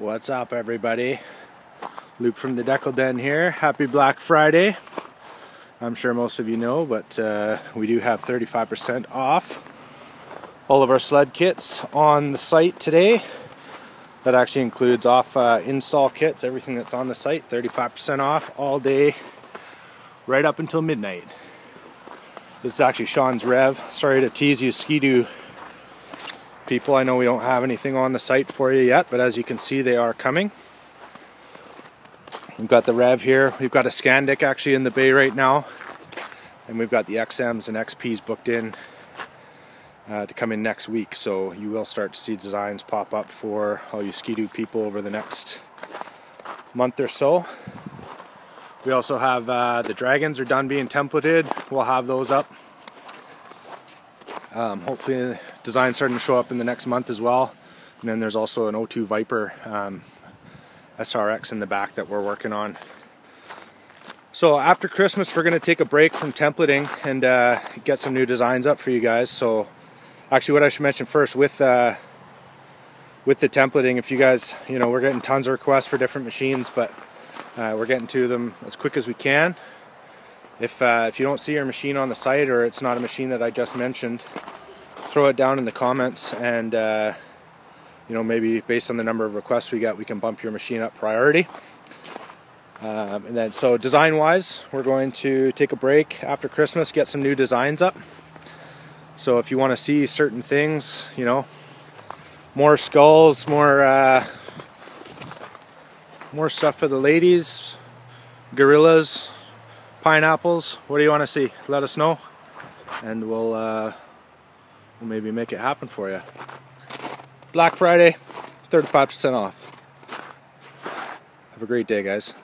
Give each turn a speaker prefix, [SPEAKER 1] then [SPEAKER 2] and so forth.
[SPEAKER 1] What's up, everybody? Luke from the Decal Den here. Happy Black Friday. I'm sure most of you know, but uh, we do have 35% off all of our sled kits on the site today. That actually includes off uh, install kits, everything that's on the site, 35% off all day, right up until midnight. This is actually Sean's Rev. Sorry to tease you, Ski-Doo people. I know we don't have anything on the site for you yet, but as you can see, they are coming. We've got the Rev here. We've got a Skandic actually in the bay right now. And we've got the XMs and XPs booked in uh, to come in next week. So you will start to see designs pop up for all you Ski-Doo people over the next month or so. We also have uh, the Dragons are done being templated. We'll have those up um, hopefully, design starting to show up in the next month as well. And then there's also an O2 Viper um, SRX in the back that we're working on. So after Christmas, we're going to take a break from templating and uh, get some new designs up for you guys. So actually, what I should mention first with uh, with the templating, if you guys, you know, we're getting tons of requests for different machines, but uh, we're getting to them as quick as we can. If, uh, if you don't see your machine on the site or it's not a machine that I just mentioned, throw it down in the comments and uh, you know maybe based on the number of requests we get we can bump your machine up priority. Um, and then so design wise we're going to take a break after Christmas get some new designs up. So if you want to see certain things you know more skulls more uh, more stuff for the ladies gorillas pineapples. What do you want to see? Let us know, and we'll uh, we'll maybe make it happen for you. Black Friday, 35% off. Have a great day, guys.